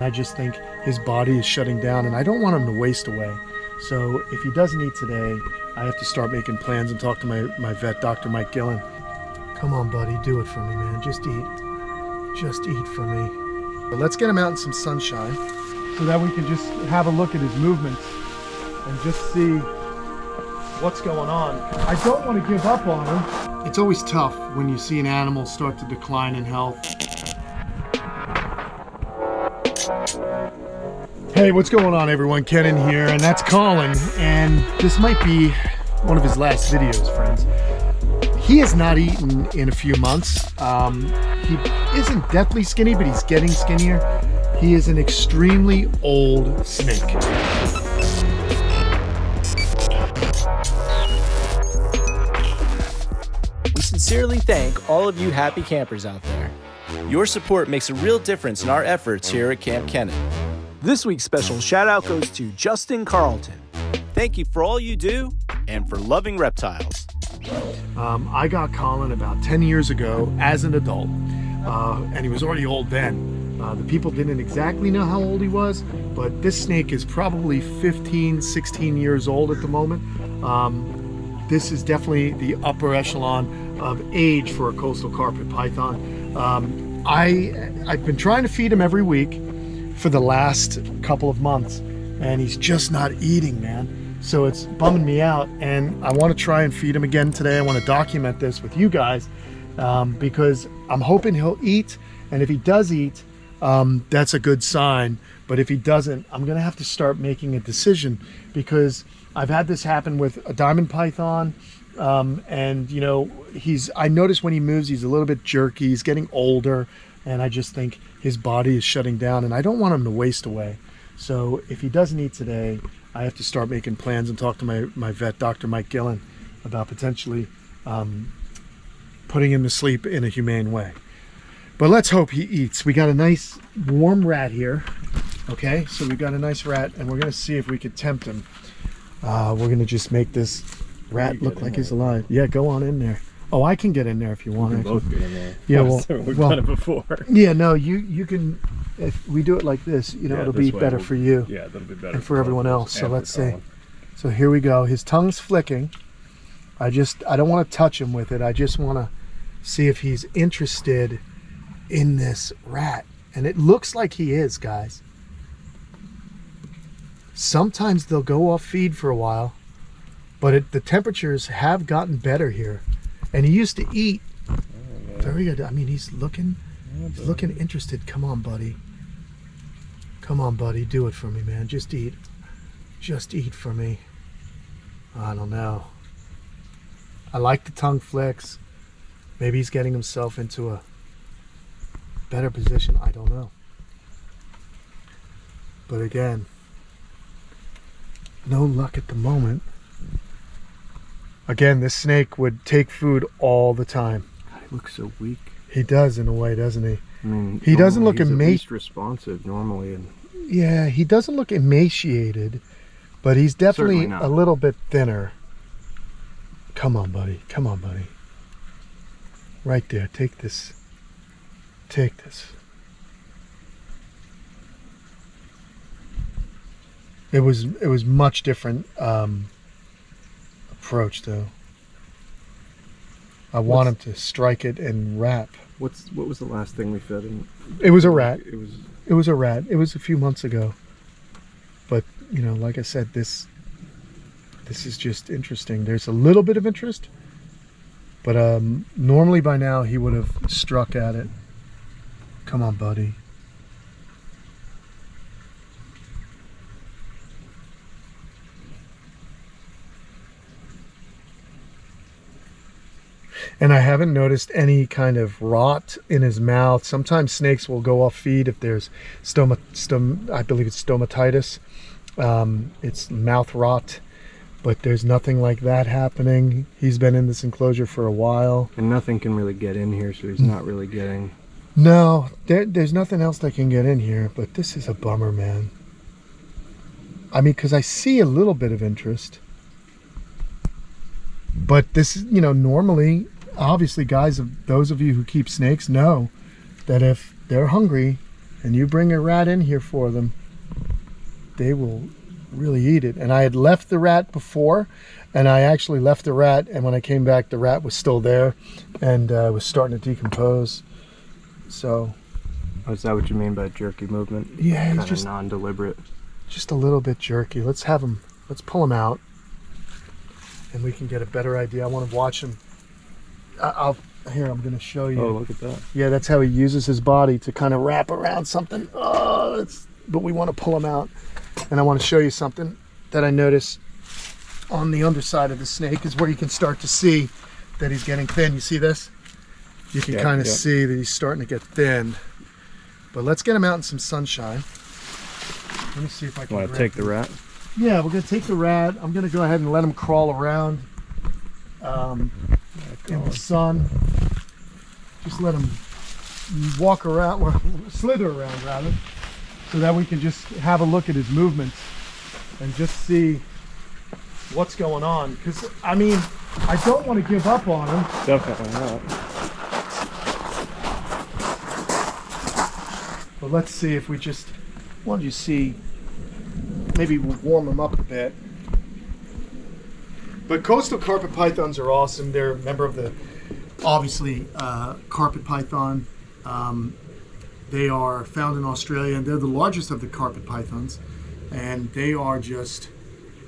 I just think his body is shutting down and I don't want him to waste away. So if he doesn't eat today, I have to start making plans and talk to my, my vet, Dr. Mike Gillen. Come on, buddy, do it for me, man. Just eat. Just eat for me. But let's get him out in some sunshine so that we can just have a look at his movements and just see what's going on. I don't want to give up on him. It's always tough when you see an animal start to decline in health. Hey, what's going on everyone? Kenan here, and that's Colin, and this might be one of his last videos, friends. He has not eaten in a few months. Um, he isn't deathly skinny, but he's getting skinnier. He is an extremely old snake. We sincerely thank all of you happy campers out there. Your support makes a real difference in our efforts here at Kamp Kenan. This week's special shout out goes to Justin Carlton. Thank you for all you do and for loving reptiles. Um, I got Colin about 10 years ago as an adult, uh, and he was already old then. Uh, the people didn't exactly know how old he was, but this snake is probably 15, 16 years old at the moment. Um, this is definitely the upper echelon of age for a coastal carpet python. Um, I, I've been trying to feed him every week for the last couple of months, and he's just not eating, man. So it's bumming me out, and I want to try and feed him again today. I want to document this with you guys um, because I'm hoping he'll eat, and if he does eat, um, that's a good sign. But if he doesn't, I'm gonna have to start making a decision because I've had this happen with a diamond python, um, and you know he's. I notice when he moves, he's a little bit jerky. He's getting older, and I just think his body is shutting down, and I don't want him to waste away. So if he doesn't eat today, I have to start making plans and talk to my my vet, Dr. Mike Gillen, about potentially um, putting him to sleep in a humane way. But let's hope he eats. We got a nice warm rat here. Okay, so we've got a nice rat, and we're gonna see if we could tempt him. Uh, we're gonna just make this rat look like he's alive. Yeah, go on in there. Oh, I can get in there if you want. We actually. both get in there. Yeah, well- we've well- done it before. Yeah, no, you you can. If we do it like this, you know, Yeah, it'll be better we'll- for you. Yeah, that'll be better And for both everyone else, so let's see. So here we go. His tongue's flicking. I just I don't want to touch him with it. I just want to see if he's interested in this rat. And it looks like he is, guys. Sometimes they'll go off feed for a while, but it, the temperatures have gotten better here. And he used to eat oh, very good. I mean, he's looking he's looking interested. Come on, buddy. Come on, buddy. Do it for me, man. Just eat. Just eat for me. I don't know. I like the tongue flicks. Maybe he's getting himself into a better position. I don't know. But again, no luck at the moment. Again, this snake would take food all the time. God, he looks so weak. He does in a way, doesn't he? I mean, He doesn't look least responsive normally, and Yeah, he doesn't look emaciated, but he's definitely a little bit thinner. Come on, buddy. Come on, buddy. Right there. Take this. Take this. It was it was much different um, approach though. I want him to strike it and wrap. what's what was the last thing we fed him? It was a rat. It was It was a rat. It was a few months ago. But, you know, like I said, this this is just interesting. There's a little bit of interest. But um normally by now he would have struck at it. Come on, buddy. And I haven't noticed any kind of rot in his mouth. Sometimes snakes will go off feed if there's stoma, stom, I believe it's stomatitis. Um, it's mouth rot, but there's nothing like that happening. He's been in this enclosure for a while. and nothing can really get in here, so he's not really getting. No, there, there's nothing else that can get in here, but this is a bummer, man. I mean, because I see a little bit of interest. But this you know, normally, obviously, guys, of those of you who keep snakes know that if they're hungry, and you bring a rat in here for them, they will really eat it. And I had left the rat before, and I actually left the rat, and when I came back, the rat was still there, and uh, was starting to decompose. So Oh, is that what you mean by jerky movement? yeah, Kind of just non-deliberate. just a little bit jerky. Let's have him. Let's pull him out, and we can get a better idea. I want to watch him. I'll here. I'm going to show you. Oh, look at that. Yeah, that's how he uses his body to kind of wrap around something. Oh, it's, but we want to pull him out. And I want to show you something that I notice on the underside of the snake is where you can start to see that he's getting thin. You see this? You can Yeah, kind of yeah. see that he's starting to get thin. But let's get him out in some sunshine. Let me see if I can. Want to take the rat? Yeah, we're gonna take the rat. I'm gonna go ahead and let him crawl around um, in the sun. Just let him walk around, or slither around rather, so that we can just have a look at his movements and just see what's going on. Because I mean, I don't want to give up on him. Definitely not. But let's see if we just want you see maybe we'll warm him up a bit. But coastal carpet pythons are awesome. They're a member of the obviously uh, carpet python. Um, they are found in Australia and they're the largest of the carpet pythons, and they are just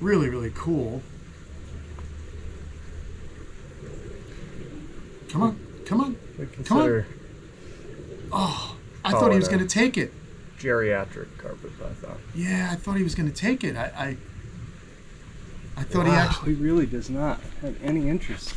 really really cool. Come on, come on! Come on. Oh, I thought he was going to take it. geriatric carpet python. Yeah, I thought he was going to take it. I, I, I thought he actually. he really does not have any interest.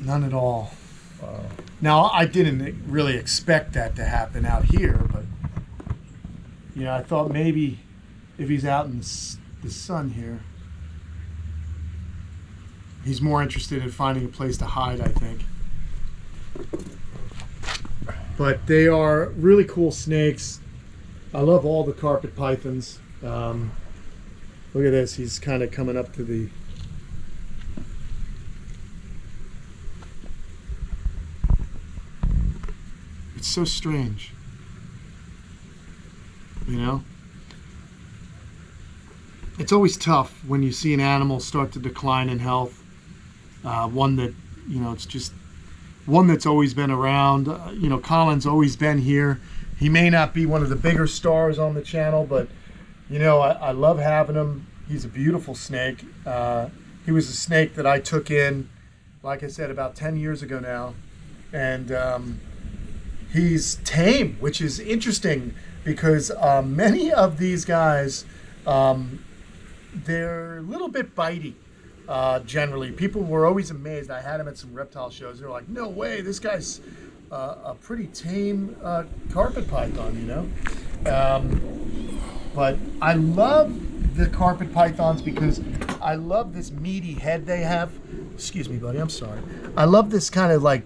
None at all. Wow. Now, I didn't really expect that to happen out here, but you know, I thought maybe if he's out in the, the sun here, he's more interested in finding a place to hide. I think. But they are really cool snakes. I love all the carpet pythons. Um, look at this; he's kind of coming up to the It's so strange. You know? It's always tough when you see an animal start to decline in health. Uh, one that, you know, it's just one that's always been around. Uh, you know, Colin's always been here. He may not be one of the bigger stars on the channel, but, you know, I, I love having him. He's a beautiful snake. Uh, he was a snake that I took in, like I said, about 10 years ago now. And, um, he's tame, which is interesting because um, many of these guys, um, they're a little bit bitey. Uh, generally, people were always amazed. I had him at some reptile shows. They're like, "No way, this guy's uh, a pretty tame uh, carpet python," you know. Um, but I love the carpet pythons because I love this meaty head they have. Excuse me, buddy. I'm sorry. I love this kind of like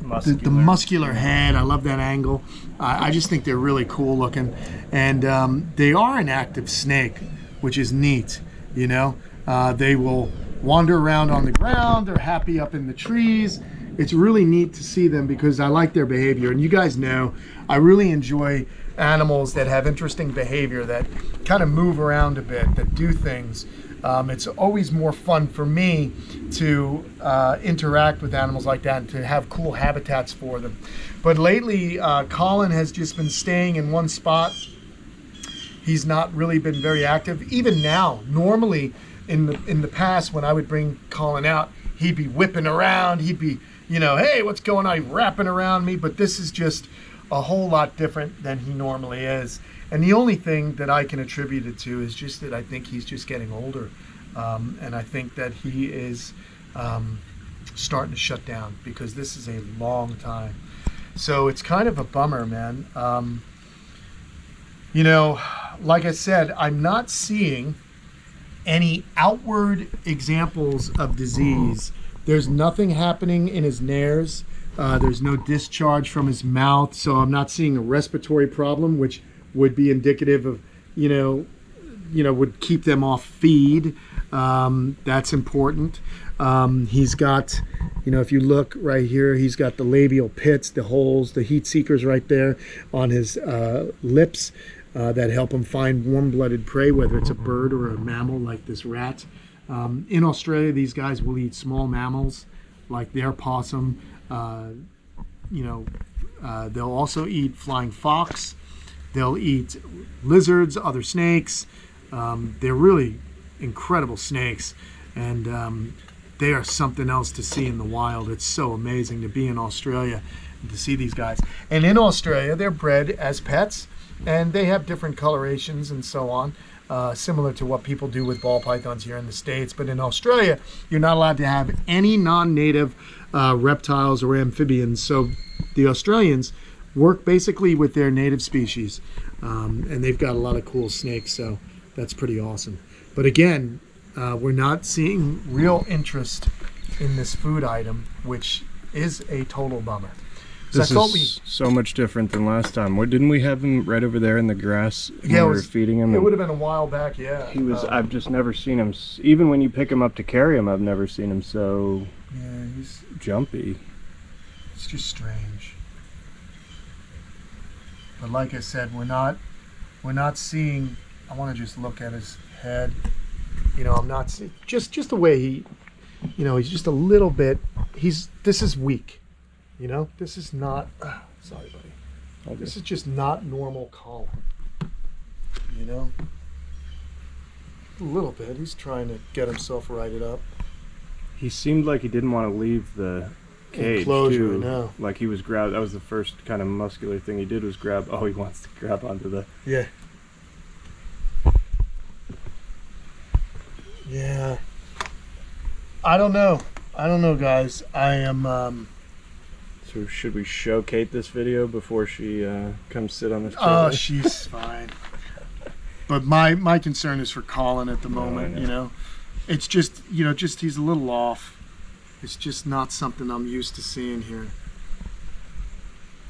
the, the muscular head. I love that angle. I, I just think they're really cool looking, and um, they are an active snake, which is neat. You know, uh, they will wander around on the ground. They're happy up in the trees. It's really neat to see them because I like their behavior. And you guys know, I really enjoy animals that have interesting behavior, that kind of move around a bit, that do things. Um, it's always more fun for me to uh, interact with animals like that and to have cool habitats for them. But lately, uh, Colin has just been staying in one spot. He's not really been very active. Even now, normally in the in the past, when I would bring Colin out, he'd be whipping around. He'd be, you know, hey, what's going on? He's wrapping around me. But this is just a whole lot different than he normally is. And the only thing that I can attribute it to is just that I think he's just getting older. Um, and I think that he is um, starting to shut down because this is a long time. So it's kind of a bummer, man. Um, you know, like I said, I'm not seeing any outward examples of disease. There's nothing happening in his nares. Uh, there's no discharge from his mouth, so I'm not seeing a respiratory problem, which would be indicative of, you know, you know, would keep them off feed. Um, that's important. Um, he's got, you know, if you look right here, he's got the labial pits, the holes, the heat seekers right there on his uh, lips uh, that help them find warm-blooded prey, whether it's a bird or a mammal like this rat. Um, in Australia, these guys will eat small mammals like their possum. Uh, you know, uh, they'll also eat flying fox. They'll eat lizards, other snakes. Um, they're really incredible snakes, and um, they are something else to see in the wild. It's so amazing to be in Australia to see these guys. And in Australia, they're bred as pets, and they have different colorations and so on. Uh, similar to what people do with ball pythons here in the States. But in Australia, you're not allowed to have any non native uh, reptiles or amphibians. So the Australians work basically with their native species, um, and they've got a lot of cool snakes. So that's pretty awesome. But again, uh, we're not seeing real interest in this food item, which is a total bummer. So This I thought is so much different than last time. What didn't we have him right over there in the grass Yeah, we were was- feeding him? it would have been a while back, yeah. He was. Um, I've just never seen him. Even when you pick him up to carry him, I've never seen him so yeah, he's jumpy. It's just strange. But like I said, we're not we're not seeing I want to just look at his head. You know, I'm not see, just just the way he you know, he's just a little bit he's this is weak. You know? This is not ah, sorry buddy. I'll This is just not normal Colin. You know? A little bit. He's trying to get himself righted up. He seemed like he didn't want to leave the cage Enclosure, too. know. Like he was grab. That was the first kind of muscular thing he did was grab. Oh, he wants to grab onto the. Yeah. Yeah. I don't know. I don't know, guys. I am. Um, So should we show Kate this video before she uh, comes sit on this chair? oh, she's fine. But my my concern is for Colin at the No, moment. know. You know, it's just you know just he's a little off. It's just not something I'm used to seeing here.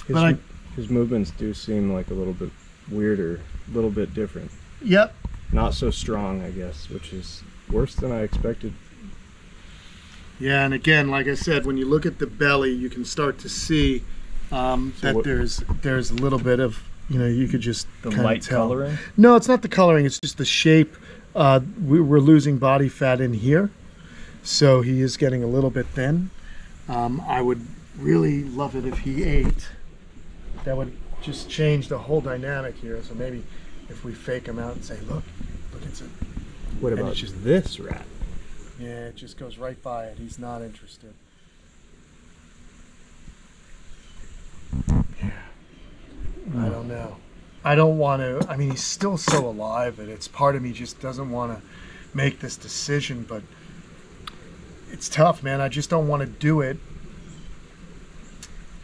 his, but I- his movements do seem like a little bit weirder, a little bit different. Yep. Not so strong, I guess, which is worse than I expected. Yeah, and again, like I said, when you look at the belly, you can start to see um, So that what- there's there's a little bit of you know you could just The light tell. coloring. No, it's not the coloring. It's just the shape. Uh, we, we're losing body fat in here, so he is getting a little bit thin. Um, I would really love it if he ate. That would just change the whole dynamic here. So maybe if we fake him out and say, "Look, look, it's a What about it's just- this rat? Yeah," it just goes right by it. He's not interested. Yeah. I don't know. I don't want to. I mean, he's still so alive that it's part of me just doesn't want to make this decision, but it's tough, man. I just don't want to do it.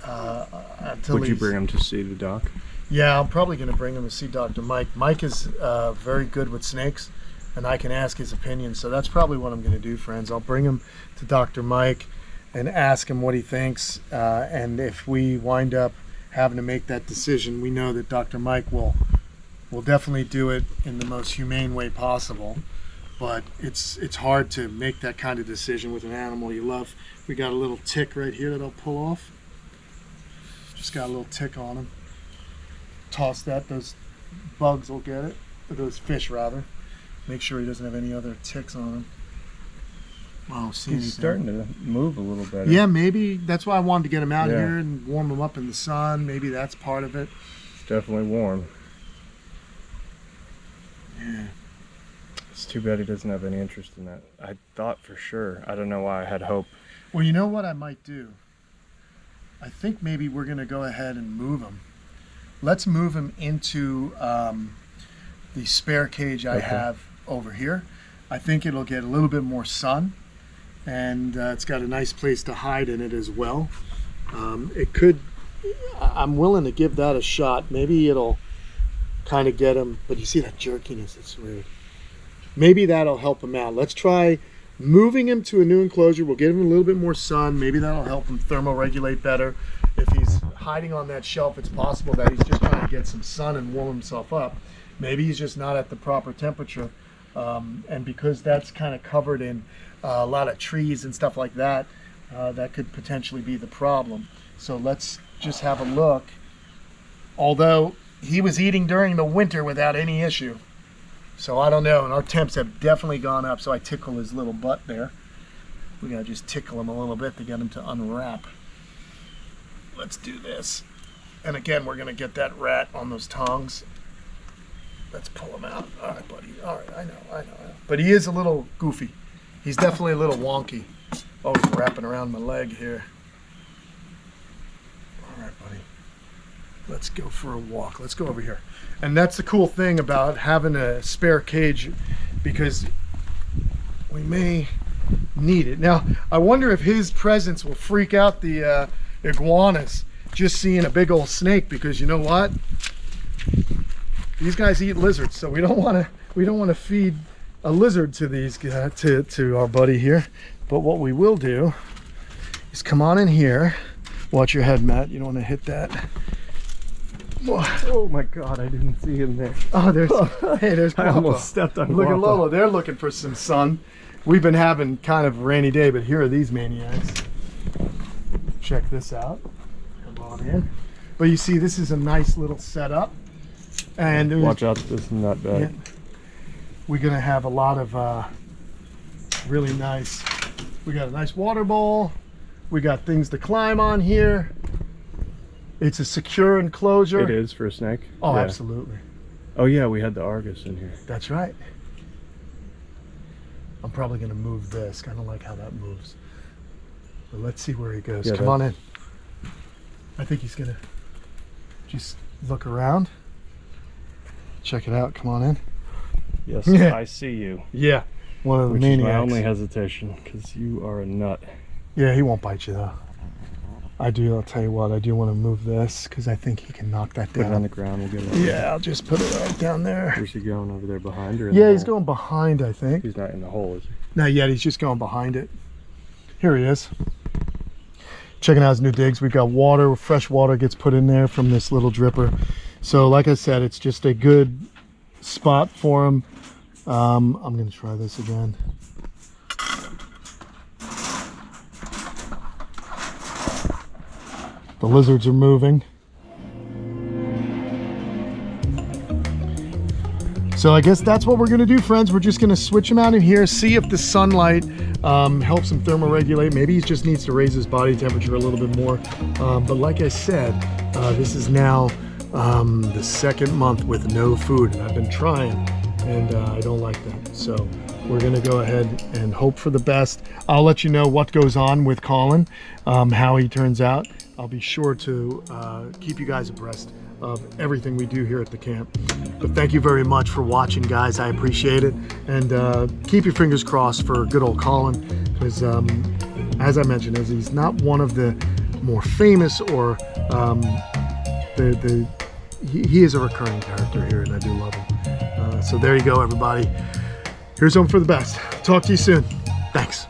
Uh, until Would you bring him to see the doc? Yeah, I'm probably going to bring him to see Dr. Mike. Mike is uh, very good with snakes, and I can ask his opinion. So that's probably what I'm going to do, friends. I'll bring him to Dr. Mike and ask him what he thinks. Uh, and if we wind up having to make that decision, we know that Dr. Mike will will definitely do it in the most humane way possible. But it's it's hard to make that kind of decision with an animal you love. We got a little tick right here that I'll pull off. Just got a little tick on him toss that. Those bugs will get it. Or those fish, rather. Make sure he doesn't have any other ticks on him. I don't see He's anything. starting to move a little better. Yeah, maybe that's why I wanted to get him out Yeah. here and warm him up in the sun. Maybe that's part of it. It's definitely warm. Yeah. It's too bad he doesn't have any interest in that. I thought for sure. I don't know why I had hope. Well, you know what I might do? I think maybe we're going to go ahead and move him. Let's move him into um, the spare cage I Okay. have over here. I think it'll get a little bit more sun, and uh, it's got a nice place to hide in it as well. Um, it could. I'm willing to give that a shot. Maybe it'll kind of get him. But you see that jerkiness? It's weird. Maybe that'll help him out. Let's try moving him to a new enclosure We'll give him a little bit more sun. Maybe that'll help him thermoregulate better. If he's hiding on that shelf, it's possible that he's just trying to get some sun and warm himself up. Maybe he's just not at the proper temperature. Um, and because that's kind of covered in uh, a lot of trees and stuff like that, uh, that could potentially be the problem. So let's just have a look. Although he was eating during the winter without any issue. So I don't know, and our temps have definitely gone up. So I tickle his little butt there. We gotta just tickle him a little bit to get him to unwrap. Let's do this. And again, we're gonna get that rat on those tongs. Let's pull him out. All right, buddy. All right, I know, I know, I know. But he is a little goofy. He's definitely a little wonky. Oh, he's wrapping around my leg here. All right, buddy. Let's go for a walk. Let's go over here. And that's the cool thing about having a spare cage because we may need it. Now, I wonder if his presence will freak out the uh, iguanas just seeing a big old snake because you know what? These guys eat lizards, so we don't want to we don't want to feed a lizard to these uh, to to our buddy here. But what we will do is come on in here. Watch your head, Matt. You don't want to hit that. Oh my god, I didn't see him there. Oh, there's hey, there's I Papa. almost stepped on Look at. Lola. They're looking for some sun. We've been having kind of a rainy day, but here are these maniacs. Check this out. Come on in. But you see, this is a nice little setup. And there's- Watch out this nut bag. Yeah. we're gonna have a lot of uh, really nice. We got a nice water bowl. We got things to climb on here. It's a secure enclosure. It is for a snake? Oh, Yeah. absolutely. Oh yeah, we had the Argus in here. That's right. I'm probably gonna move this, kind of like how that moves. But let's see where he goes. Yeah, Come on in. I think he's gonna just look around. Check it out. Come on in. Yes, Yeah. I see you. Yeah. One of the Which maniacs. my only hesitation, because you are a nut. Yeah, he won't bite you though. I do. I'll tell you what. I do want to move this because I think he can knock that Put it on the ground, we'll get it. Yeah, I'll just put it right down there. Where's he going over there behind in Yeah, he's going behind. I think. He's not in the hole, is he? Not yet. He's just going behind it. Here he is. Checking out his new digs. We've got water, fresh water gets put in there from this little dripper. So, like I said, it's just a good spot for him. Um, I'm going to try this again. The lizards are moving. So I guess that's what we're gonna do, friends. We're just gonna switch him out in here, see if the sunlight um, helps him thermoregulate. Maybe he just needs to raise his body temperature a little bit more. Um, but like I said, uh, this is now um, the second month with no food, and I've been trying, and uh, I don't like that. So we're gonna go ahead and hope for the best. I'll let you know what goes on with Colin, um, how he turns out. I'll be sure to uh, keep you guys abreast of everything we do here at the camp. But thank you very much for watching, guys. I appreciate it. And uh, keep your fingers crossed for good old Colin, because um, as I mentioned, as he's not one of the more famous or um, the the he, is a recurring character here, and I do love him. Uh, so there you go, everybody. Here's home for the best. Talk to you soon. Thanks.